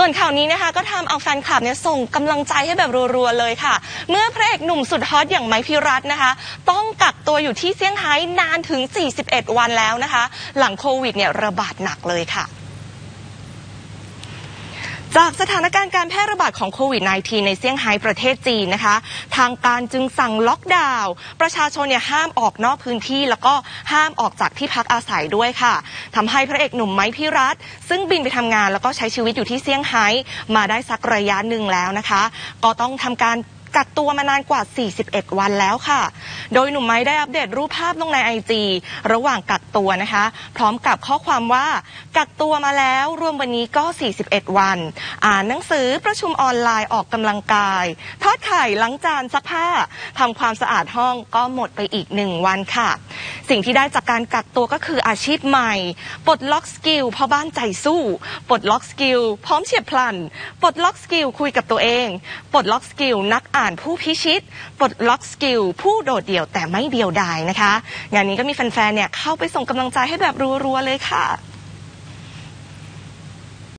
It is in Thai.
ส่วนข่าวนี้นะคะก็ทำเอาแฟนคลับเนี่ยส่งกำลังใจให้แบบรัวๆเลยค่ะ เมื่อพระเอกหนุ่มสุดฮอตอย่างไมค์พิรัตน์นะคะ ต้องกักตัวอยู่ที่เซี่ยงไฮ้นานถึง 41 วันแล้วนะคะ หลังโควิดเนี่ยระบาดหนักเลยค่ะ จากสถานการณ์การแพร่ระบาดของโควิด -19 ในเซี่ยงไฮ้ประเทศจีนนะคะ ทางการจึงสั่งล็อกดาวน์ประชาชนเนี่ยห้ามออกนอกพื้นที่ แล้วก็ห้ามออกจากที่พักอาศัยด้วยค่ะทำให้พระเอกหนุ่มไม้พิรัตซึ่งบินไปทำงานแล้วก็ใช้ชีวิตอยู่ที่เซี่ยงไฮ้มาได้สักระยะหนึ่งแล้วนะคะ ก็ต้องทำการ กักตัวมานานกว่า 41 วันแล้วค่ะ โดยหนุ่มไม้ได้อัปเดตรูปภาพลงในไอจีระหว่างกักตัวนะคะ พร้อมกับข้อความว่ากักตัวมาแล้วรวมวันนี้ก็ 41 วัน อ่านหนังสือประชุมออนไลน์ออกกำลังกาย ทอดไข่ล้างจานซักผ้าทำความสะอาดห้องก็หมดไปอีกหนึ่งวันค่ะ สิ่งที่ได้จากการกักตัวก็คืออาชีพใหม่ ปลดล็อก skill พ่อบ้านใจสู้ ปลดล็อก skill พร้อมเฉียบพลัน ปลดล็อก skill คุยกับตัวเอง ปลดล็อก skill นักอ่านผู้พิชิต ปลดล็อก skill ผู้โดดเดี่ยวแต่ไม่เดียวดายนะคะ งานนี้ก็มีแฟนๆเนี่ยเข้าไปส่งกำลังใจให้แบบรัวๆเลยค่ะ